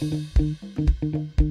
El negro.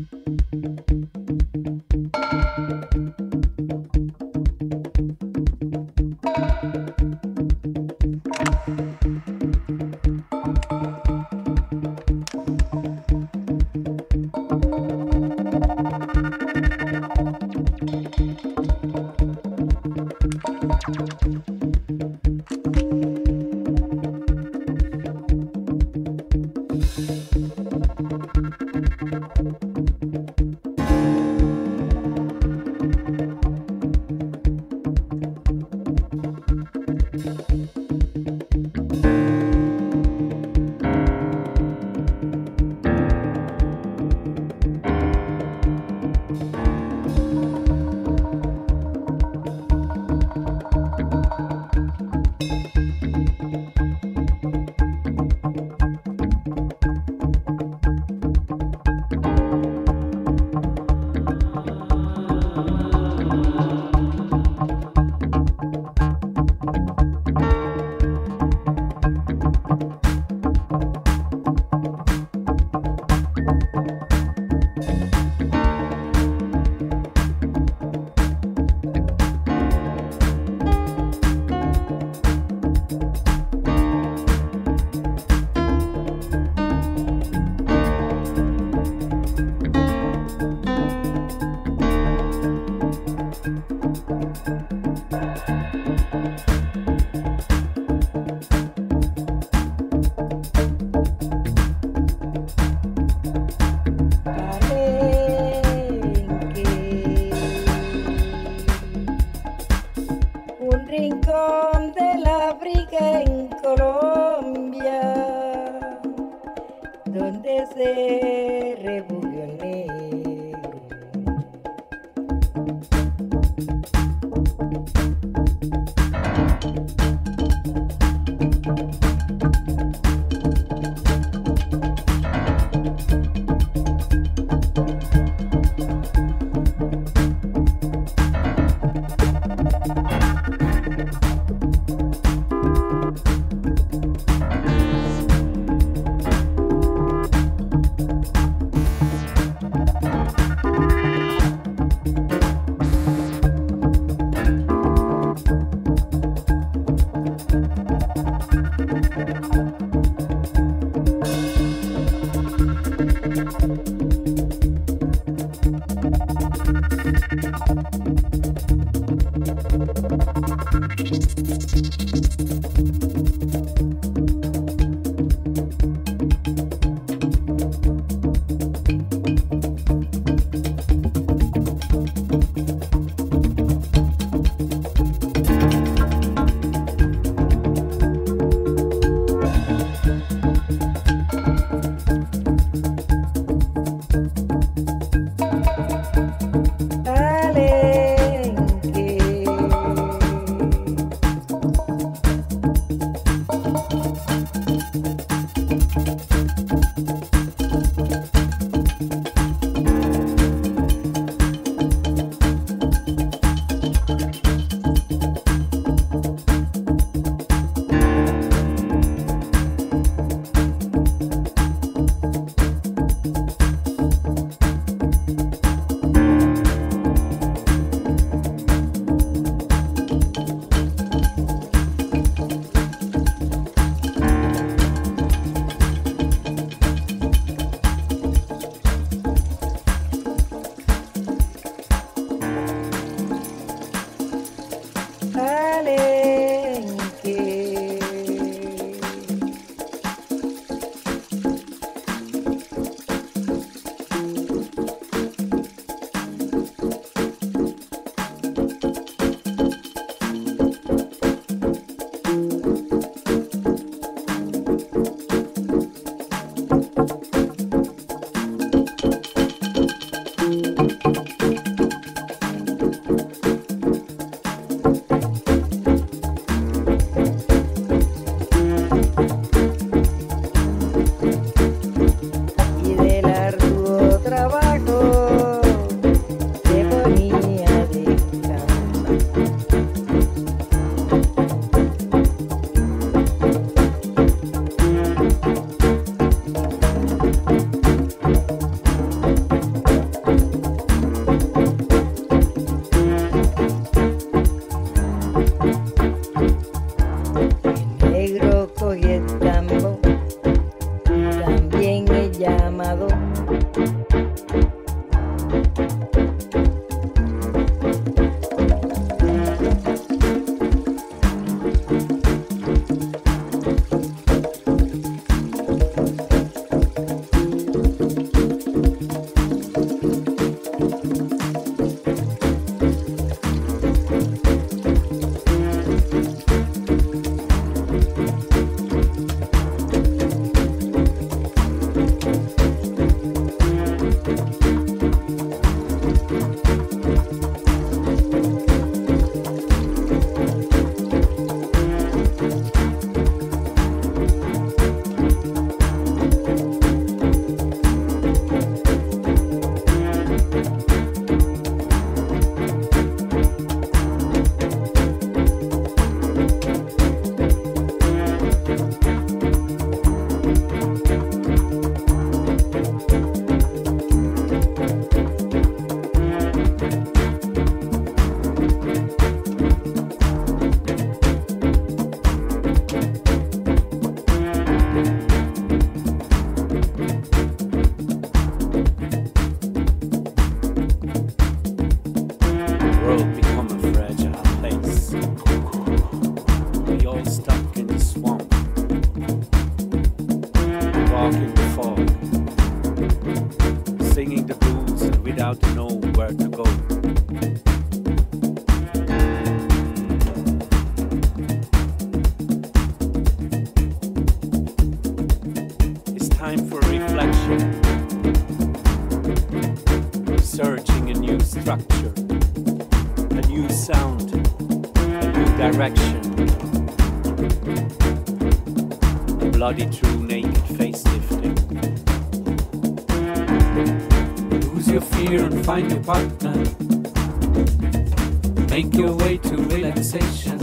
searching a new structure, a new sound, a new direction. A bloody true naked face lifting. Lose your fear and find your partner. Make your way to relaxation.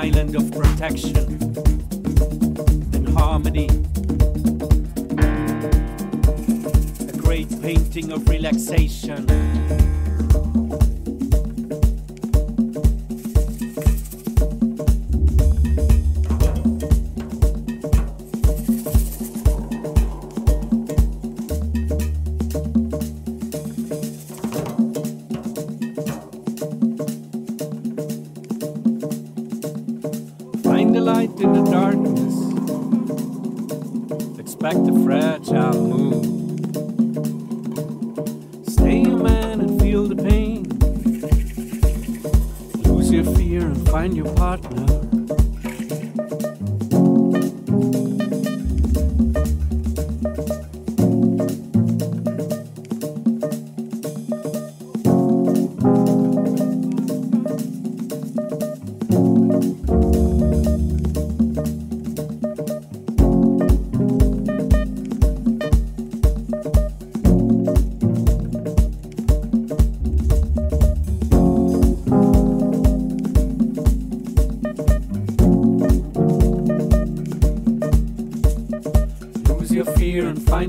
island of protection.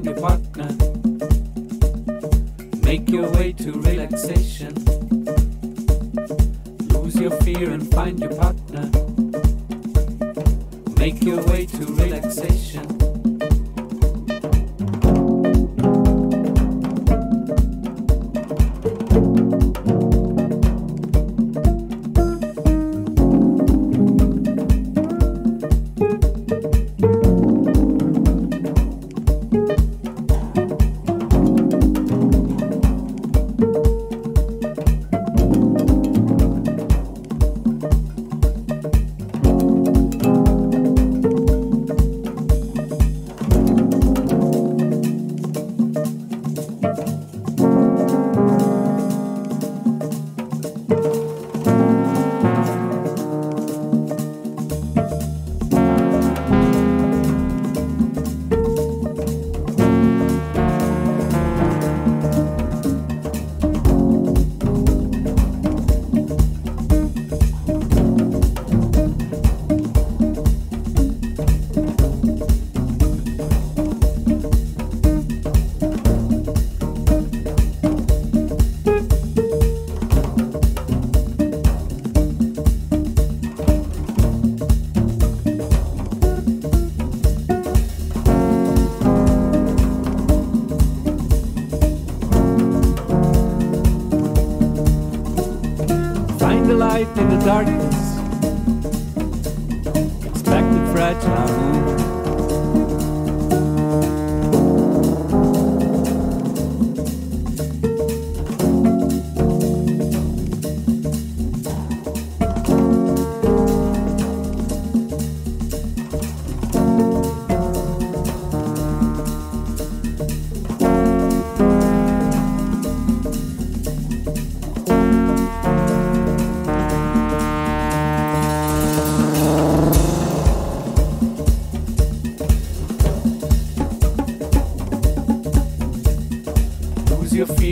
Simplify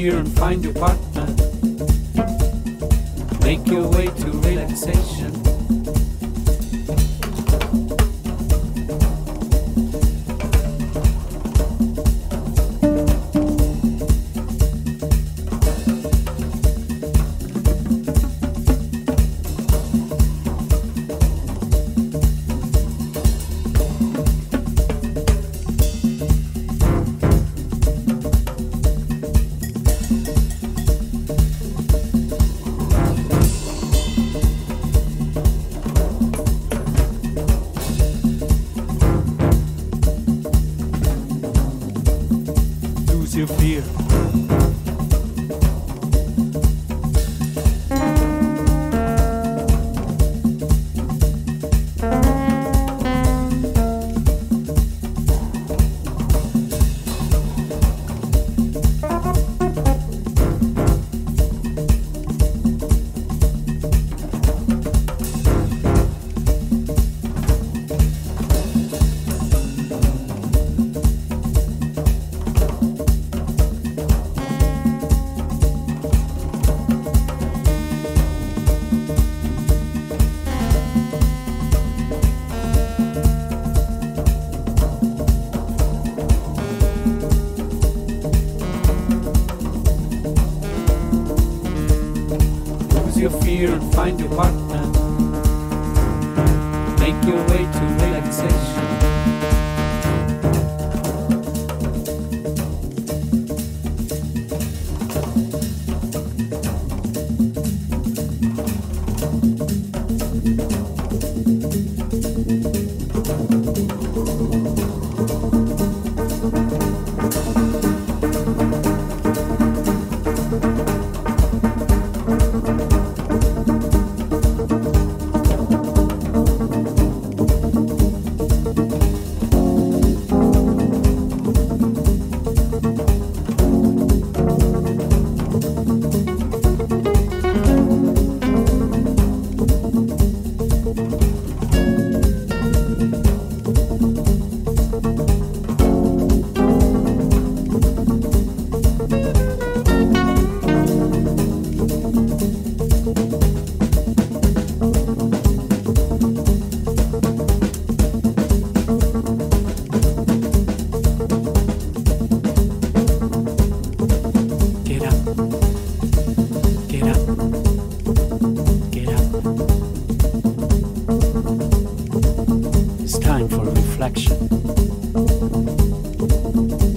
here and find your partner.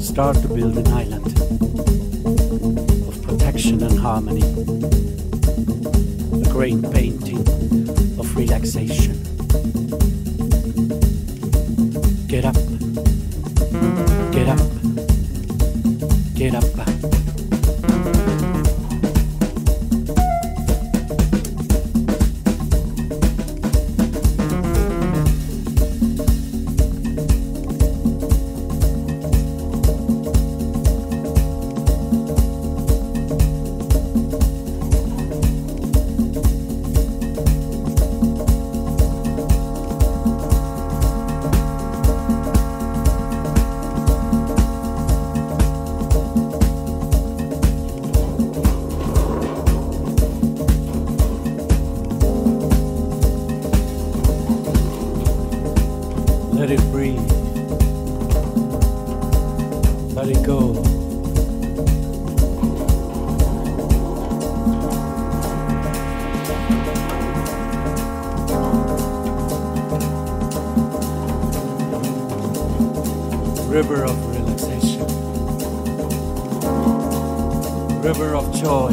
Start to build an island of protection and harmony. A great painting of relaxation. Get up. Get up. Get up. River of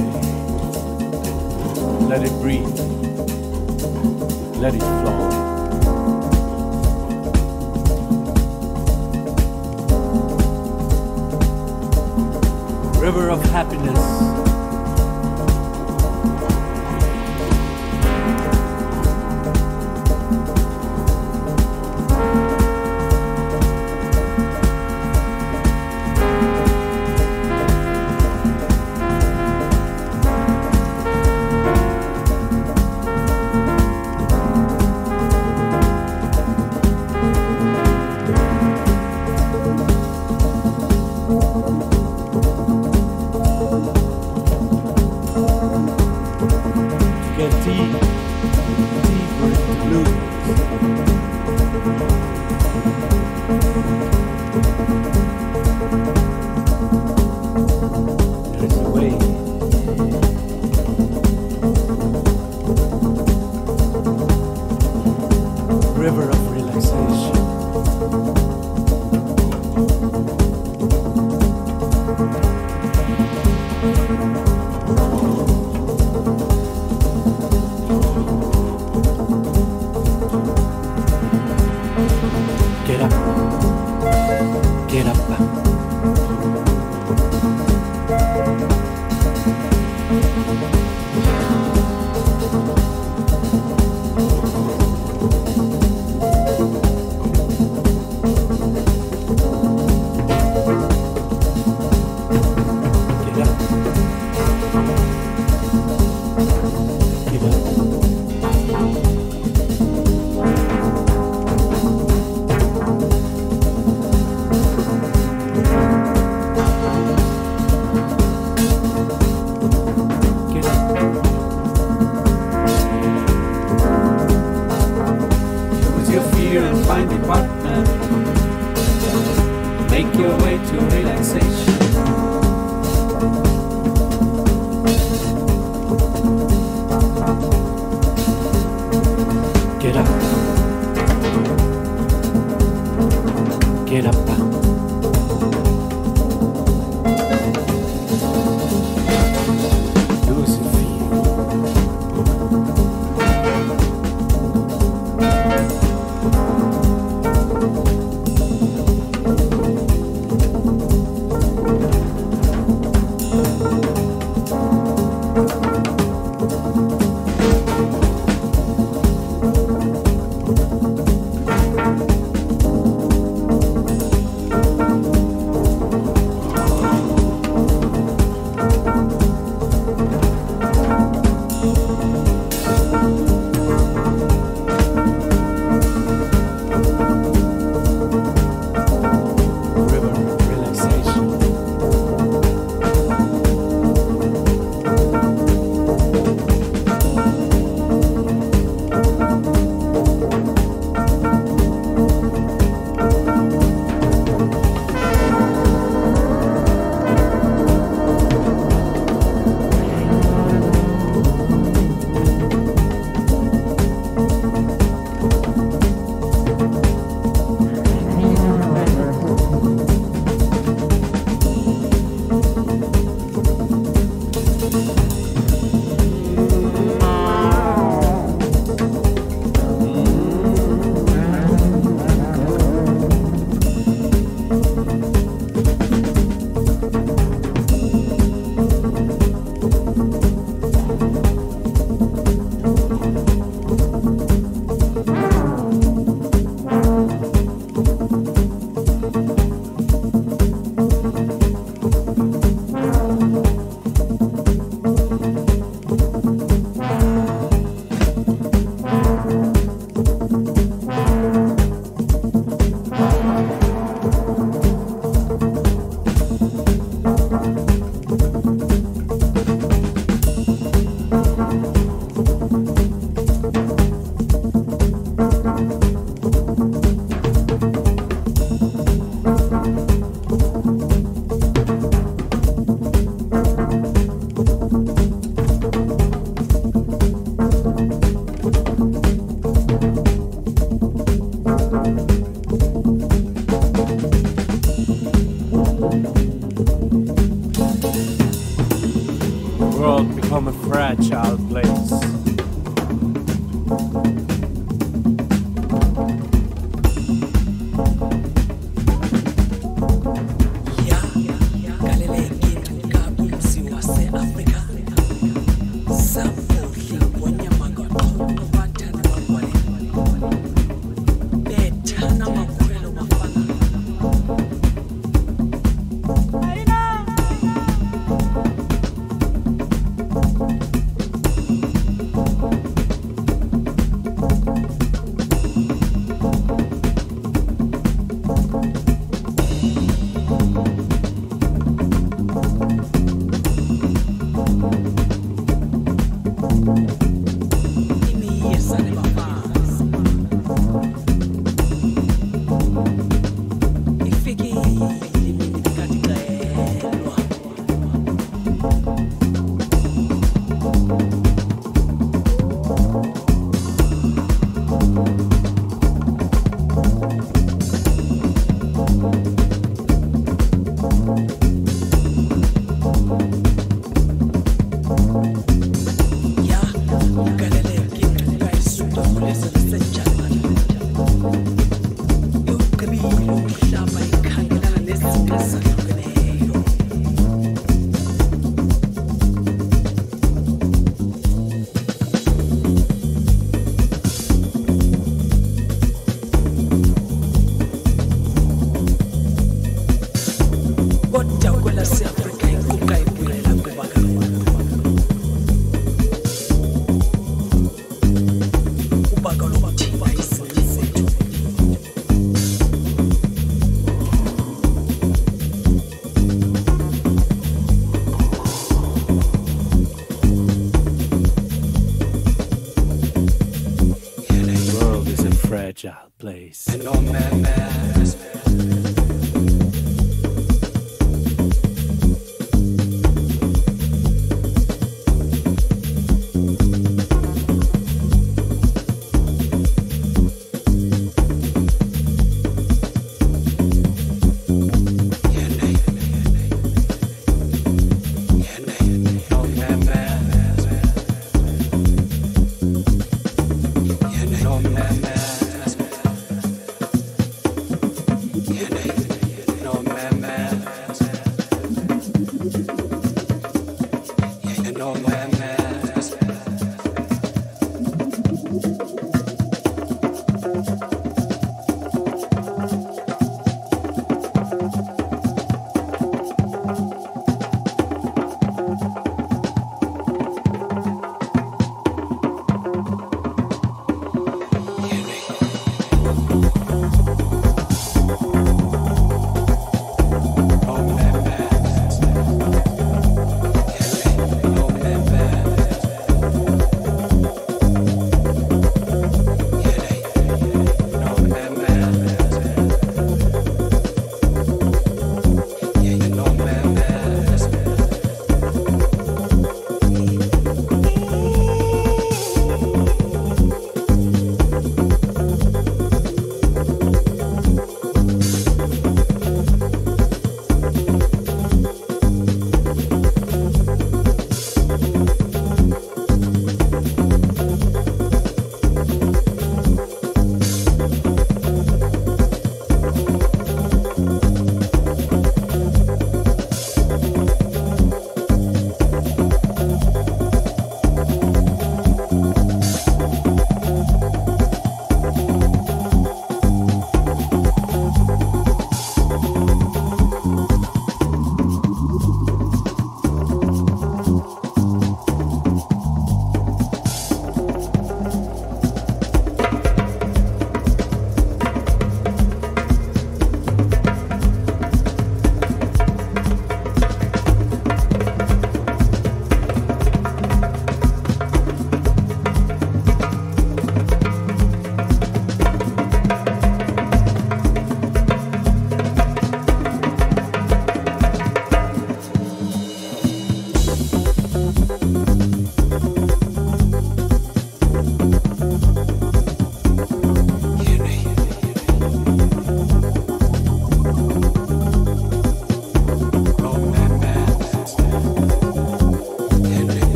The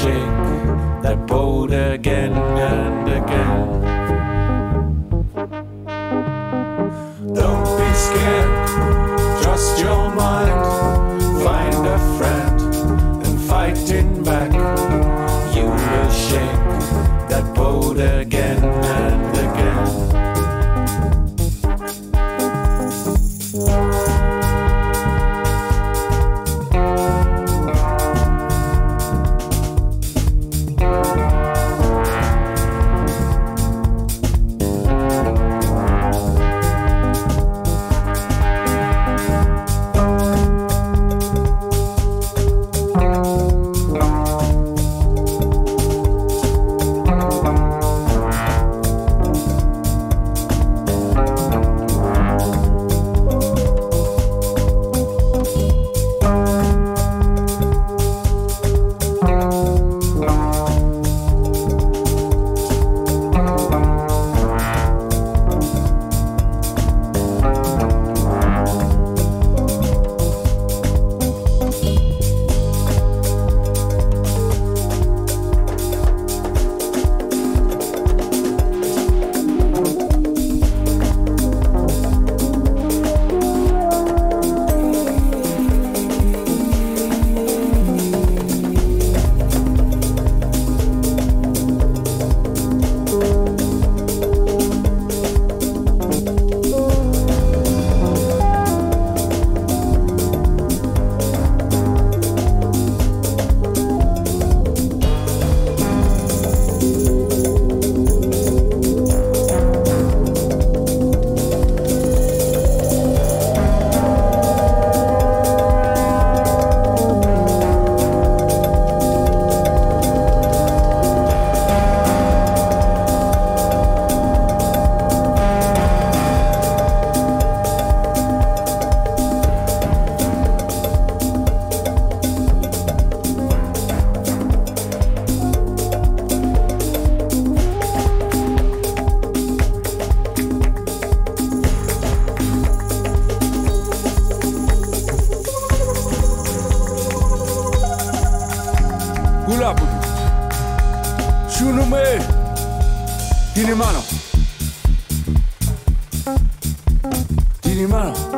shake that boat again and again. Don't be scared. Tiene mano. Mano.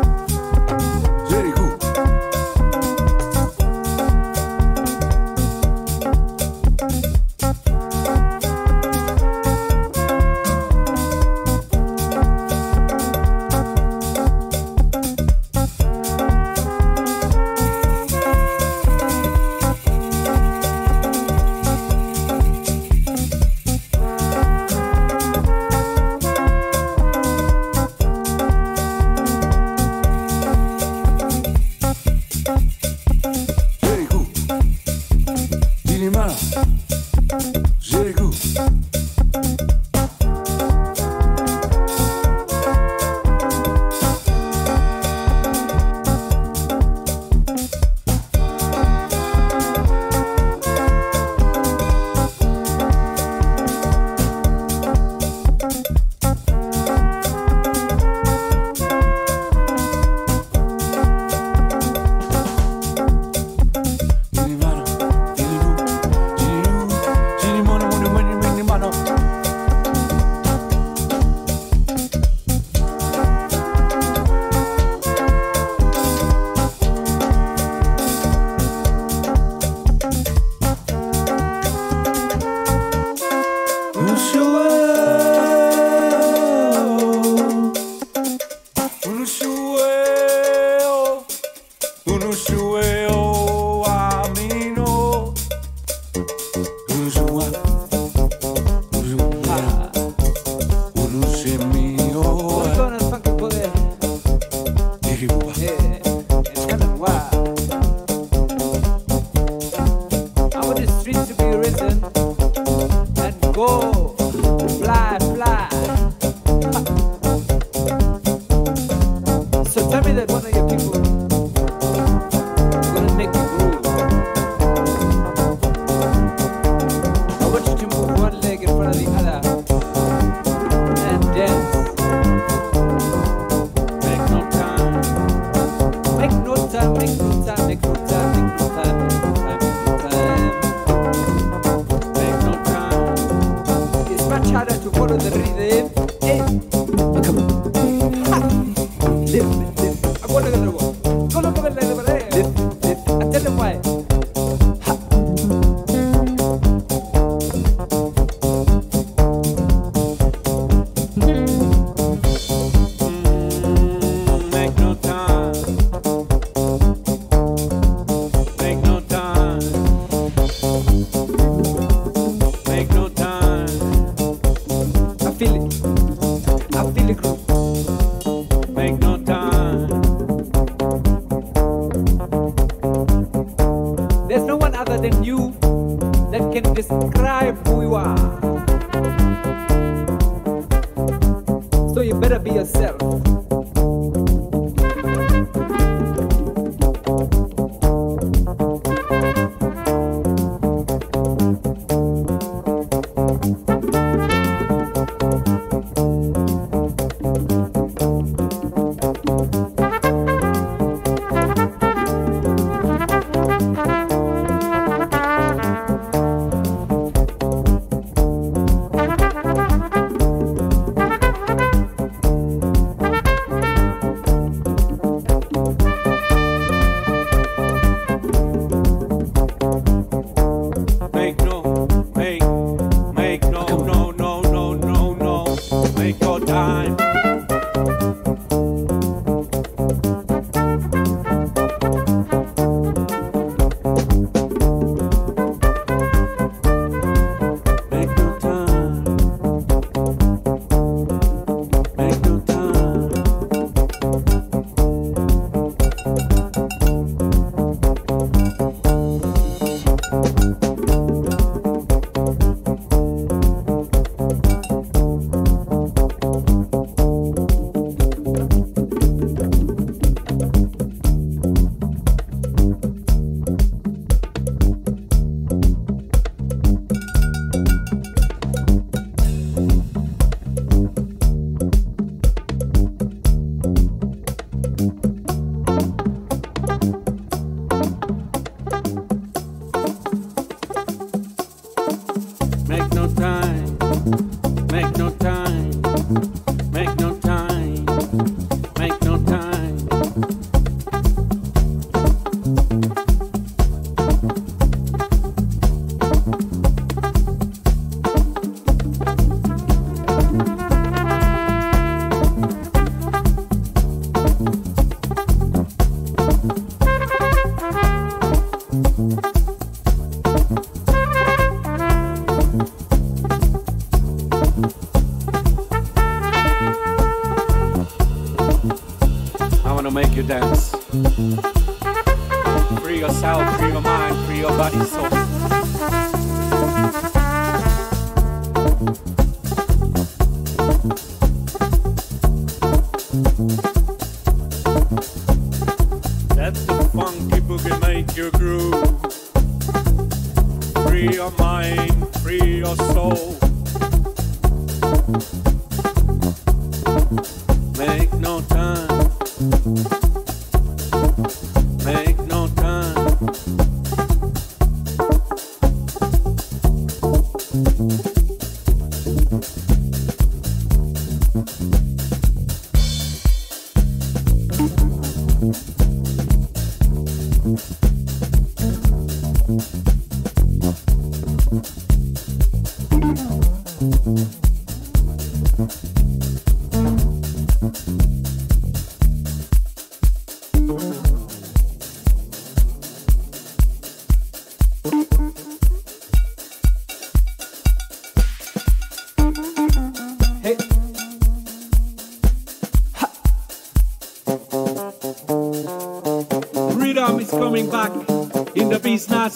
the business.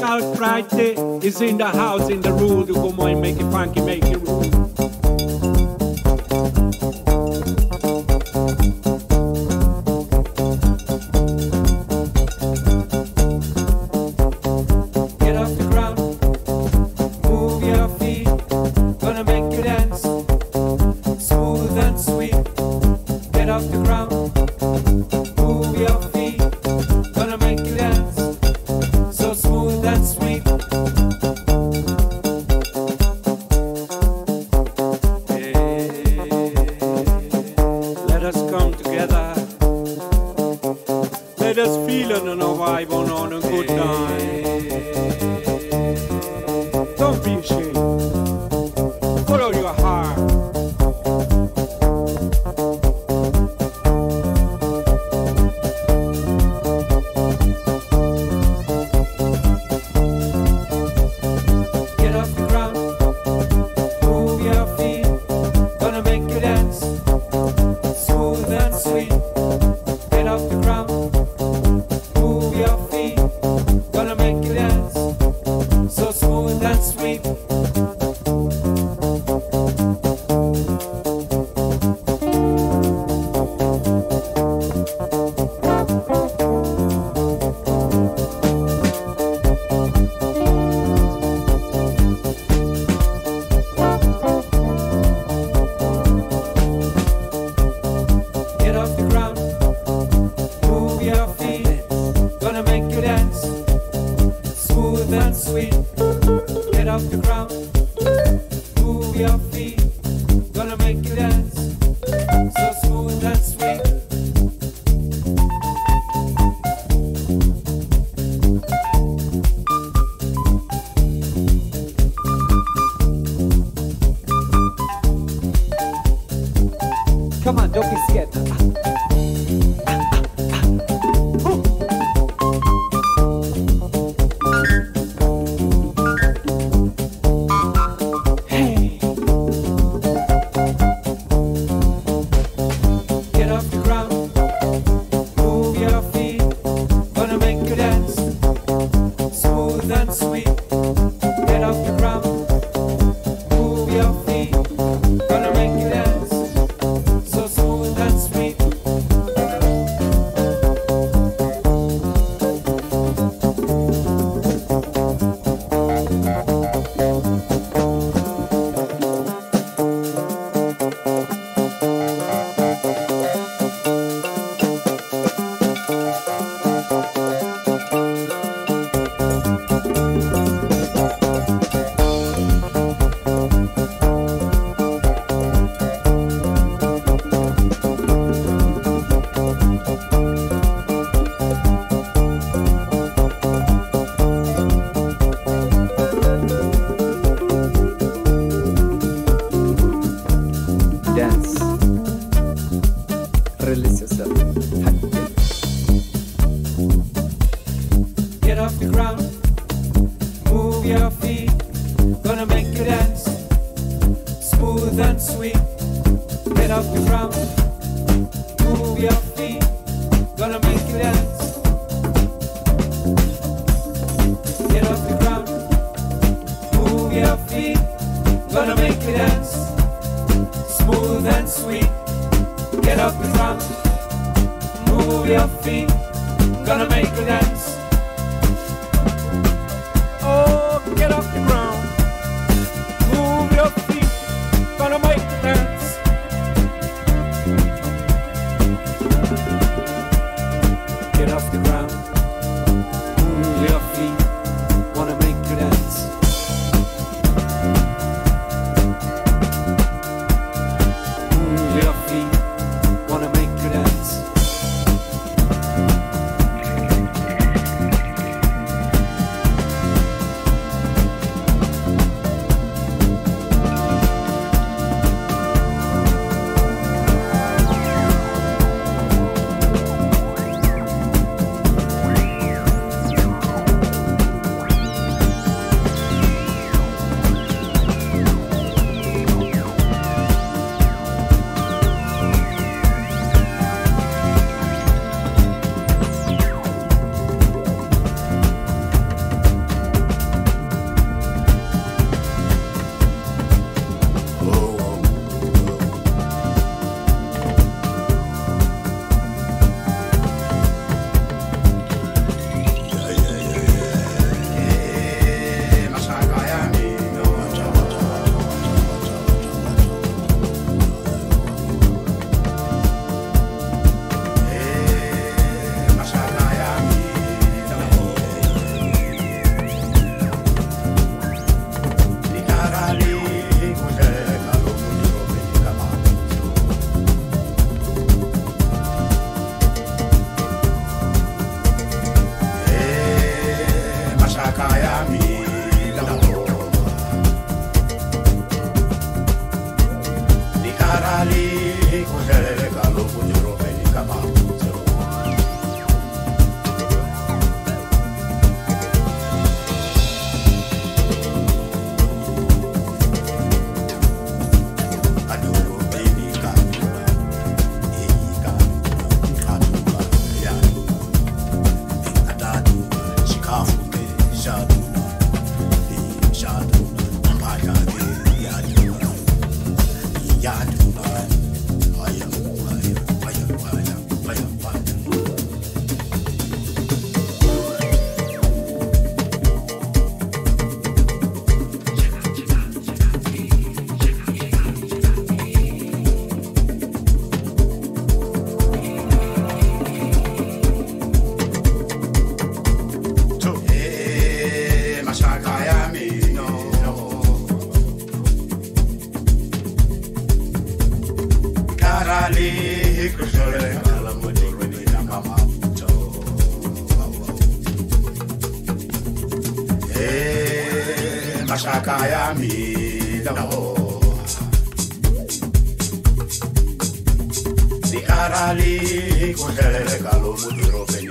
Carl Kreite is in the house, in the room. You come and make it funky, make it. Nikarali kuhelele kalo mudiro peni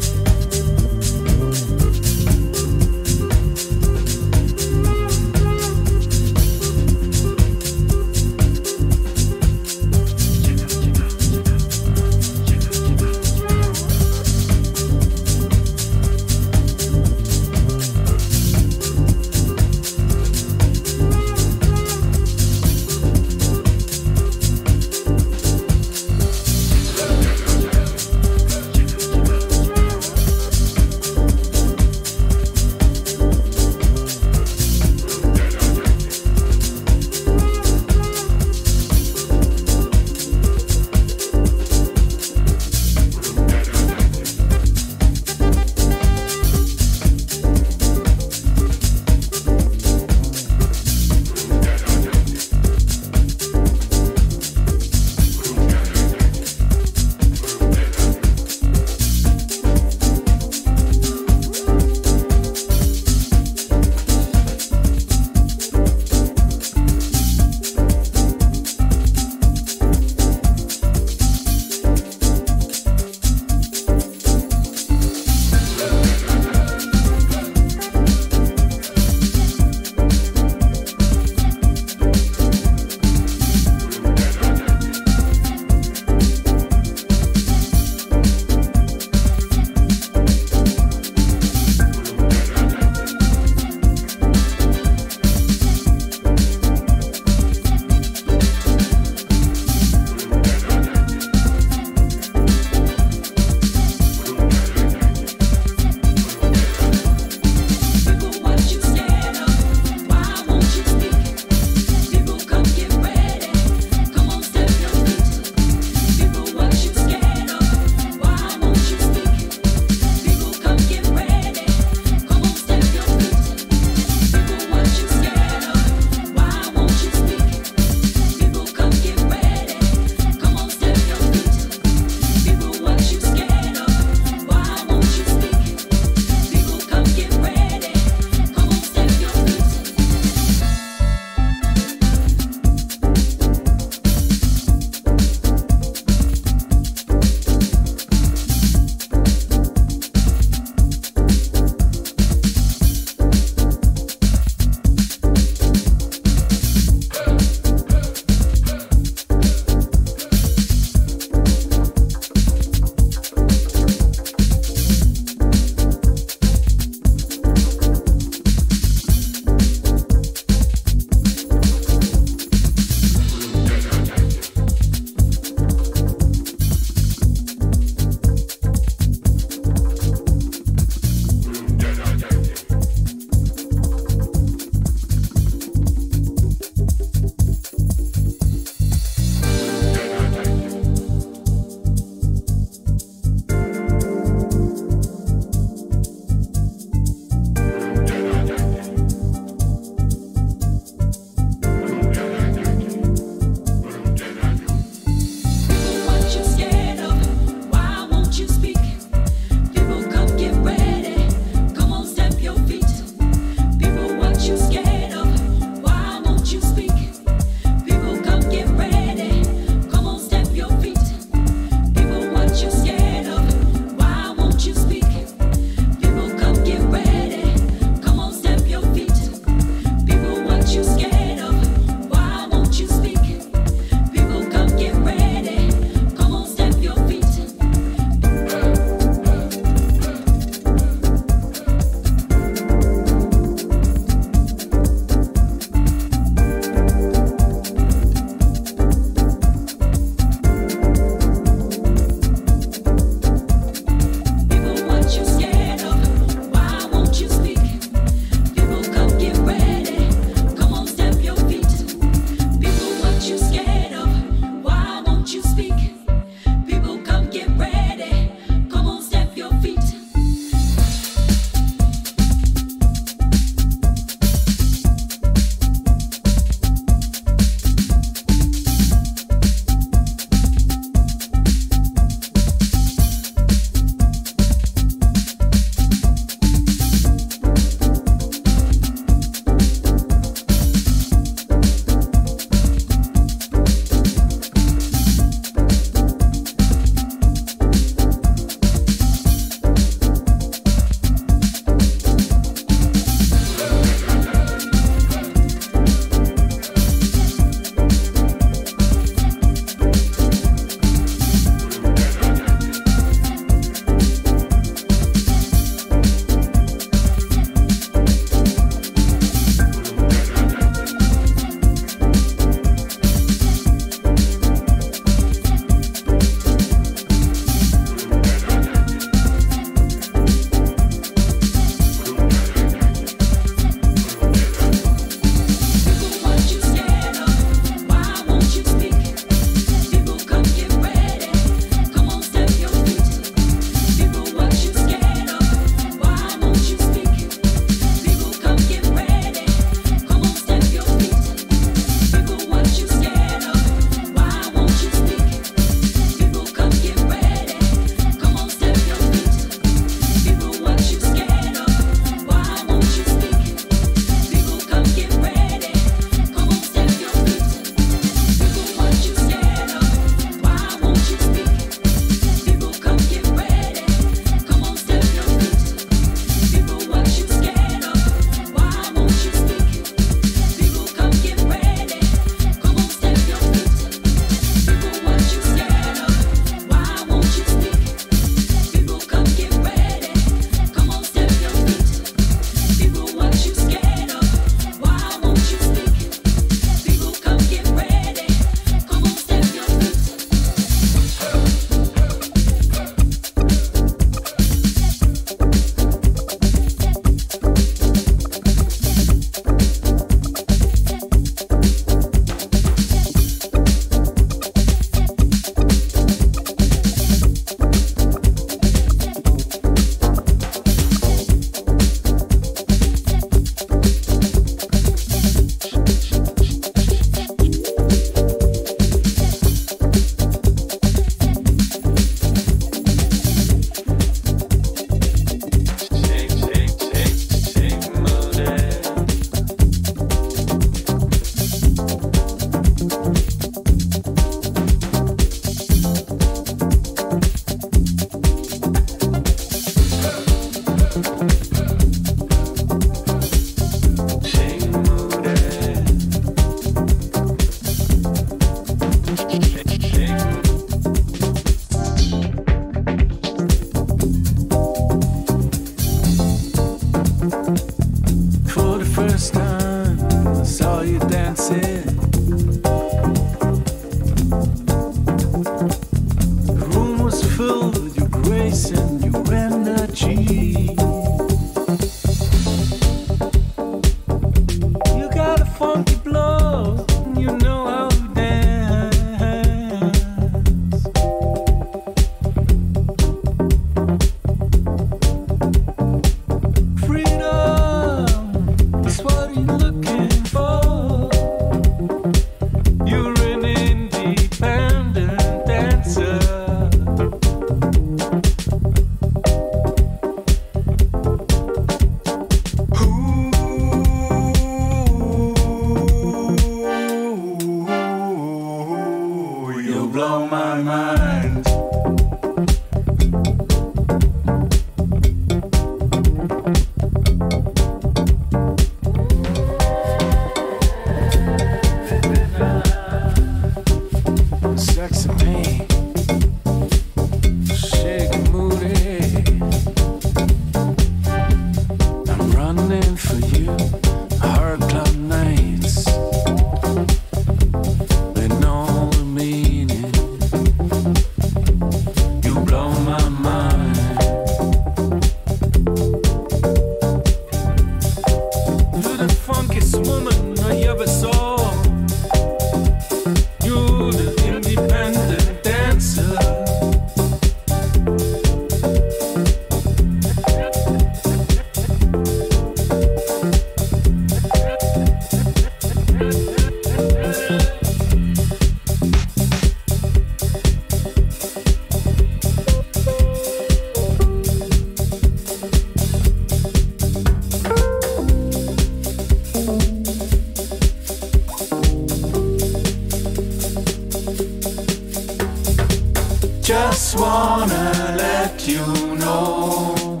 just wanna let you know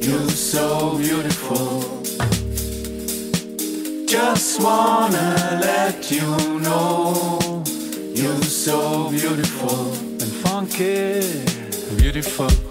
you're so beautiful. Just wanna let you know you're so beautiful and funky, beautiful.